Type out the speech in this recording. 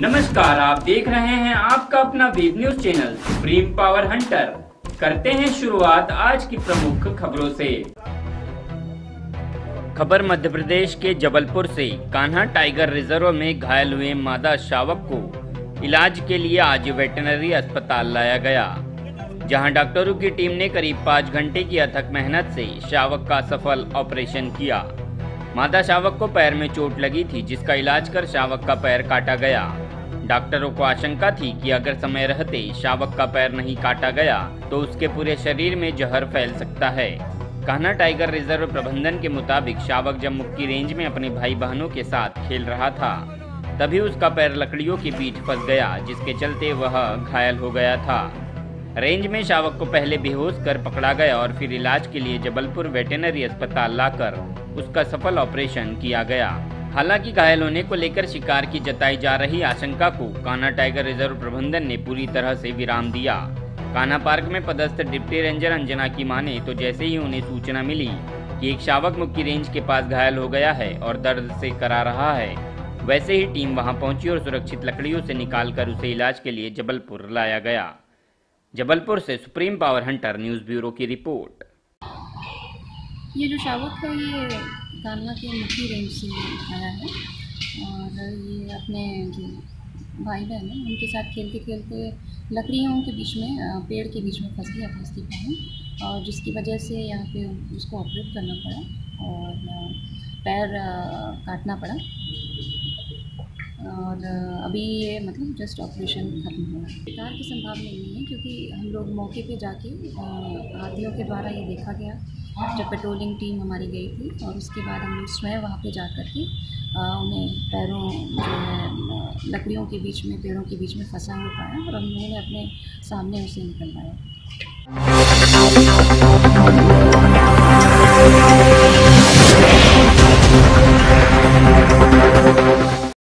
नमस्कार, आप देख रहे हैं आपका अपना web news channel supreme power hunter. करते हैं शुरुआत आज की प्रमुख खबरों से। खबर मध्य प्रदेश के जबलपुर से। कान्हा टाइगर रिज़र्व में घायल हुए मादा शावक को इलाज के लिए आज वेटनरी अस्पताल लाया गया। जहाँ डॉक्टरों की टीम ने करीब पाँच घंटे की अथक मेहनत से शावक का सफल ऑपरेशन किया। मादा शावक को पैर में चोट लगी थी, जिसका इलाज कर शावक का पैर काटा गया। डॉक्टरों को आशंका थी कि अगर समय रहते शावक का पैर नहीं काटा गया तो उसके पूरे शरीर में जहर फैल सकता है। कान्हा टाइगर रिज़र्व प्रबंधन के मुताबिक शावक जब मुक्की रेंज में अपने भाई बहनों के साथ खेल रहा था। तभी उसका पैर लकड़ियों के बीच फंस गया, जिसके चलते वह घायल हो गया था। रेंज में शावक को पहले बेहोश कर पकड़ा गया और फिर इलाज के लिए जबलपुर वेटेनरी अस्पताल लाकर उसका सफल ऑपरेशन किया गया। हालाँकि घायल होने को लेकर शिकार की जताई जा रही आशंका को कान्हा टाइगर रिज़र्व प्रबंधन ने पूरी तरह से विराम दिया। कान्हा पार्क में पदस्थ डिप्टी रेंजर अंजना की माने तो जैसे ही उन्हें सूचना मिली कि एक शावक मुक्की रेंज के पास घायल हो गया है और दर्द से करा रहा है, वैसे ही टीम वहाँ पहुँची और सुरक्षित लकड़ियों से निकालकर उसे इलाज के लिए जबलपुर लाया गया। जबलपुर से supreme power hunter news bureau की रिपोर्ट। ये जो शावक है, ये कान्हा के मुखी रेंज से आया है। और ये अपने जो भाई बहन हैं, उनके साथ खेलते खेलते लकड़ियों के बीच में पेड़ के बीच में फंस गया था उसकी बहन। और जिसकी वजह से यहाँ पे उसको ऑपरेट करना पड़ा और पैर काटना पड़ा। और अभी ये मतलब जस्ट ऑपरेशन खत्म हुआ है। शिकार की संभावना नहीं है क्योंकि हम लोग मौके पे जाके हाथियों के द्वारा ये देखा गया जब पेट्रोलिंग टीम हमारी गई थी और उसके बाद हम लोग स्वयं वहाँ पे जा कर के उन्हें पैरों जो है लकड़ियों के बीच में, पेड़ों के बीच में फंसा हुआ पाया और हम लोगों ने अपने सामने उसे निकलवाया।